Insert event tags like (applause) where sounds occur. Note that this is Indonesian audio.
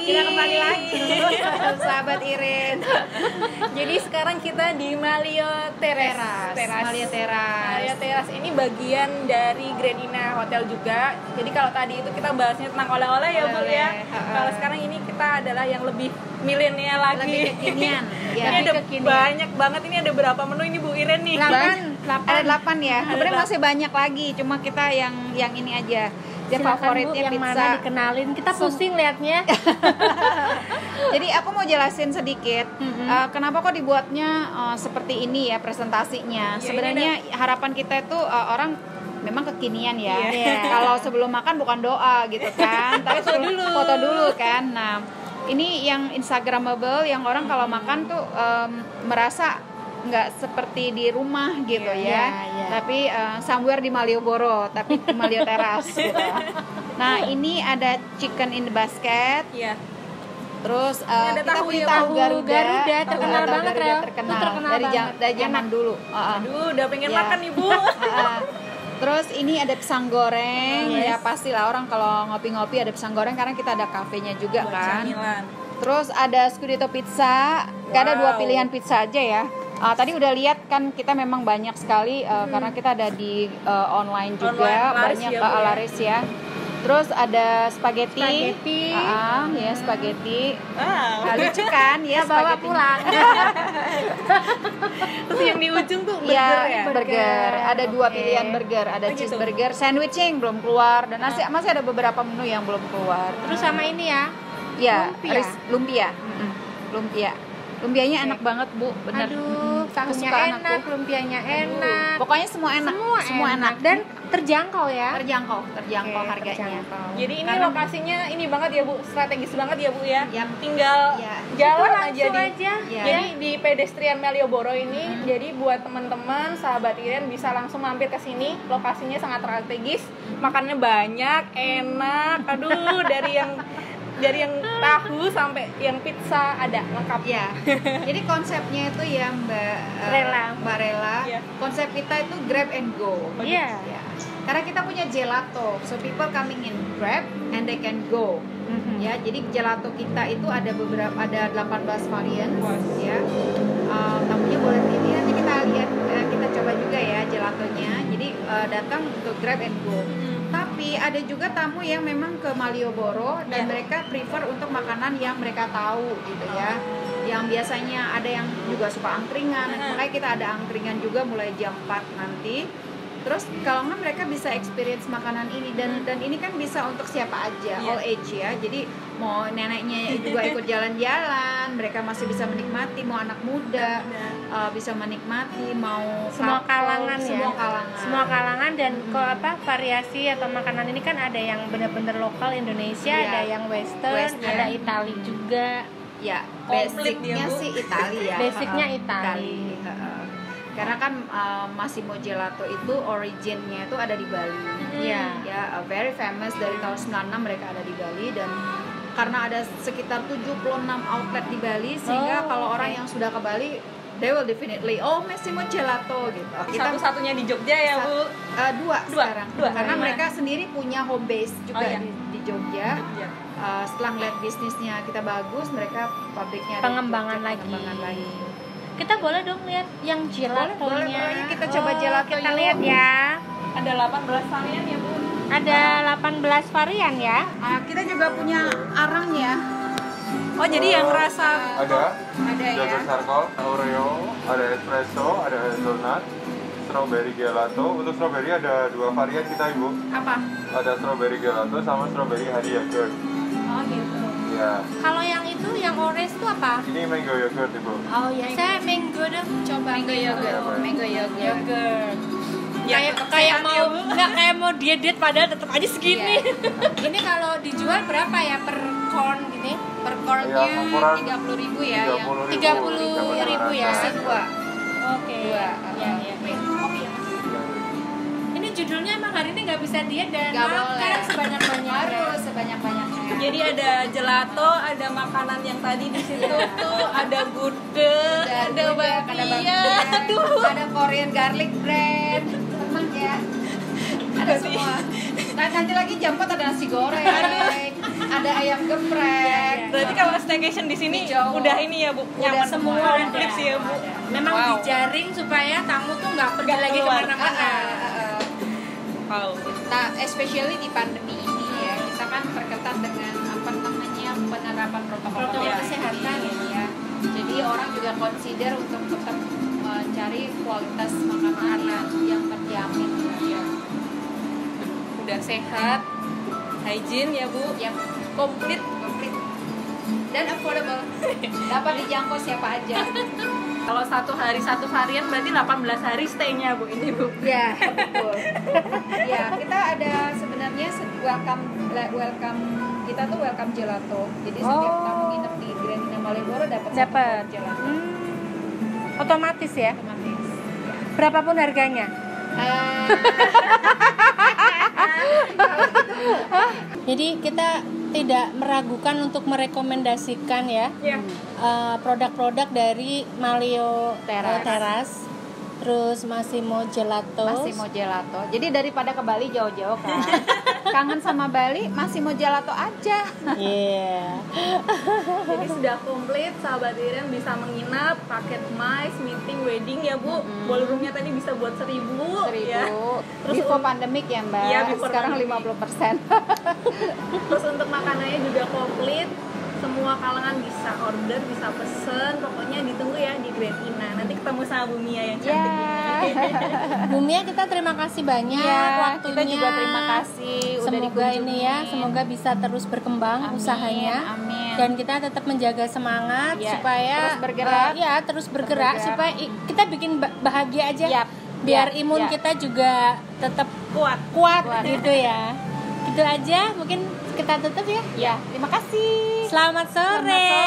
lagi. Kita kembali lagi. (laughs) Sahabat Irin. Jadi sekarang kita di Malio Teras. Teras. Malia Teras. Malio Teras ini bagian dari Grenina Hotel juga. Jadi kalau tadi itu kita bahasnya tentang oleh-oleh ya Bu ya. Kalau sekarang ini kita adalah yang lebih milenial lagi. Lebih kekinian. (laughs) ini Ya. ada kekinian. banyak banget ini ada berapa menu ini Bu Iren nih? Delapan. Bang, Ada delapan ya. Ada Sebenarnya masih banyak lagi. Cuma kita yang yang ini aja. Dia Silakan, Bu, favoritnya yang pizza. mana dikenalin. Kita pusing liatnya. (laughs) Jadi aku mau jelasin sedikit Mhm. uh, kenapa kok dibuatnya uh, seperti ini ya presentasinya. Iya, Sebenarnya harapan kita itu uh, orang memang kekinian ya. Iya. (laughs) Kalau sebelum makan bukan doa gitu (laughs) kan, tapi Foto dulu. foto dulu kan. Nah, ini yang instagramable yang orang kalau makan tuh um, merasa nggak seperti di rumah gitu Iya, ya. iya. Tapi uh, somewhere di Malioboro, tapi di Malio Teras (laughs) gitu. Nah, ini ada chicken in the basket. Iya. Terus uh, ada kita tahu ya, tahu tahu Garuda, Garuda, Tahu terkenal Garuda banget, Rel. terkenal, Itu terkenal dari banget. dari zaman dulu. Uh, uh. Aduh, udah pengen Iya. makan nih Bu. Uh, Terus ini ada pisang goreng, Yes. ya pastilah orang kalau ngopi-ngopi ada pisang goreng karena kita ada kafenya juga Buat kan. camilan. Terus ada Scudetto pizza, Gak ada dua Wow. pilihan pizza aja ya. Ah, tadi udah lihat kan kita memang banyak sekali uh, karena kita ada di uh, online juga Hmm. Online, laris banyak ya, uh, ya? laris ya. Terus ada spaghetti, Spaghetti. Ah, ya spaghetti. Ah, Nah, lucu kan ya (laughs) bawa pulang. (laughs) terus yang di ujung tuh burger Iya, ya? burger. Burger, Ada dua pilihan burger, ada Oh, gitu. cheeseburger, sandwichnya yang belum keluar dan masih masih ada beberapa menu yang belum keluar. Terus sama ini ya. Ya, Lumpia. ris- lumpia. Mm-mm, Lumpia. Lumpianya enak banget, Bu. Bener. Aduh, tahunya Kesukaan enak, aku. lumpianya Aduh, enak. Pokoknya semua enak. Semua, enak. dan terjangkau ya. terjangkau, terjangkau Oke, harganya. terjangkau. Jadi ini Karena- lokasinya ini banget ya Bu, strategis banget ya Bu ya. Yap. Tinggal Iya. jalan Itu aja di aja. Iya. Jadi di pedestrian Malioboro ini, jadi buat teman-teman sahabat Iren bisa langsung mampir ke sini. Lokasinya sangat strategis, makannya banyak, enak. Aduh, dari yang dari yang tahu sampai yang pizza ada lengkap. Ya. (laughs) Jadi konsepnya itu ya Mbak Rela. Mbak Rela. Iya. Konsep kita itu grab and go. Iya. Ya. Karena kita punya gelato, so people coming in grab and they can go. Mhm. Ya, jadi gelato kita itu ada beberapa ada 18 varian ya. Uh, tamunya boleh ini nanti kita lihat eh, kita coba juga ya gelatonya. Jadi eh, datang untuk grab and go. Hmm. Tapi ada juga tamu yang memang ke Malioboro dan Iya. mereka prefer untuk makanan yang mereka tahu gitu ya. Yang biasanya ada yang juga suka angkringan, Heeh. makanya kita ada angkringan juga mulai jam 4 nanti. Terus kalau nggak mereka bisa experience makanan ini dan dan ini kan bisa untuk siapa aja, Iya. all age ya. Jadi mau neneknya juga ikut jalan-jalan, mereka masih bisa menikmati, mau anak muda uh, bisa menikmati, mau Semua couple, kalangan ya. semua kalangan. Semua kalangan dan Mhm. kok apa variasi atau makanan ini kan ada yang benar-benar lokal Indonesia, Iya. ada yang western, Western. ada Itali juga. Ya, Komplit basicnya dia, sih Italia. Basicnya Heeh, Itali. heeh. Karena kan uh, Massimo Gelato itu originnya itu ada di Bali. Iya. Ya, uh, very famous dari tahun 96 mereka ada di Bali dan karena ada sekitar 76 outlet di Bali sehingga Oh, kalau oke. orang yang sudah ke Bali they will definitely oh Massimo Gelato gitu. Satu-satunya di Jogja ya Bu. uh, dua, Dua, sekarang dua. karena Dua. mereka sendiri punya home base juga Oh, iya. di, di Jogja. Jogja. Uh, setelah ngeliat bisnisnya kita bagus, mereka pabriknya Pengembangan Jogja, lagi. pengembangan lagi. Kita boleh dong lihat yang gelatonya. boleh, boleh. Kita coba gelato Kita yuk. lihat ya. Ada 18 varian ya Bu. Ada 18 varian ya. Uh, kita juga punya arang ya, Oh jadi yang rasa Ada ada ya. charcoal, Oreo, ada espresso, ada hazelnut, strawberry gelato. Untuk strawberry ada dua varian kita ibu. Apa? Ada strawberry gelato sama strawberry honey yogurt. Oh gitu. Ya, Kalau yang itu yang orange itu apa? ini mango yogurt ibu. Oh ya, saya mango dong coba Mango yogurt, mango yogurt. Yogurt. Ya, kayak kayak mau nggak kayak mau diet diet padahal tetap aja segini. Ini kalau dijual berapa ya per corn gini? Per cornnya Ya, ukuran tiga puluh ribu ya? 30 yang ribu. 30 ribu ya? Dua. Oke. Dua. Ya, ya. Ini judulnya emang hari ini nggak bisa diet dan Nggak makan boleh. sebanyak banyaknya. Harus sebanyak-banyaknya. Jadi ada gelato, ada makanan yang tadi di situ (laughs) tuh, ada gudeg, ada bakpia, aduh. ada Korean garlic bread, nanti lagi jam 4 ada nasi goreng, (laughs) ada ada ayam geprek. Berarti kalau staycation di sini Di Jawa. udah ini ya bu, Udah nyaman semua komplit sih ya bu. Memang Wow. dijaring supaya tamu tuh nggak pergi Nggak lagi keluar. ke mana-mana. Ah, ah, ah. Wow. Nah, especially di pandemi ini ya, kita kan perketat dengan apa namanya penerapan protokol Protokol kesehatan kesehatan. ya. Jadi orang juga consider untuk tetap mencari kualitas makanan Udah sehat, hygiene ya bu. Yang komplit, komplit dan affordable. (laughs) Dapat dijangkau siapa aja. (laughs) Kalau satu hari satu harian berarti 18 hari stay-nya bu ini bu. Ya, (laughs) betul. ya, kita ada sebenarnya se- welcome welcome kita tuh welcome gelato. Jadi setiap Oh. tamu nginep di Grand Indah Malioboro dapat gelato. Hmm, otomatis ya Otomatis. berapapun harganya Eh, jadi kita tidak meragukan untuk merekomendasikan ya Ya. eh, produk-produk dari Malio Teras. eh, Teras terus Massimo Gelato masih mau gelato. Jadi daripada ke Bali jauh-jauh kan. (laughs) Kangen sama Bali, masih mau gelato aja. Iya. Jadi sudah komplit sahabat Iren bisa menginap paket MICE, meeting, wedding ya bu. Ballroomnya tadi bisa buat seribu, Seribu. ya. Terus before un- pandemic ya Mbak. Iya, before Sekarang pandemic. 50%. Terus untuk makanannya juga komplit. Semua kalangan bisa order, bisa pesen. Pokoknya ditunggu ya di Grand Ina. Nanti ketemu sama Bu Mia yang cantik Ya. ini. (laughs) Bu Mia kita terima kasih banyak Iya, waktunya. kita juga terima kasih udah Semoga ini ya, semoga bisa terus berkembang Amin, usahanya. Amin. Dan kita tetap menjaga semangat Ya, supaya terus bergerak. ya, terus bergerak, Bergerak. supaya kita bikin ba- bahagia aja. Yap, Biar yap, imun yap. kita juga tetap Kuat. kuat, Kuat. gitu ya. Gitu aja, mungkin kita tutup ya. ya, terima kasih. Selamat sore. Selamat sore.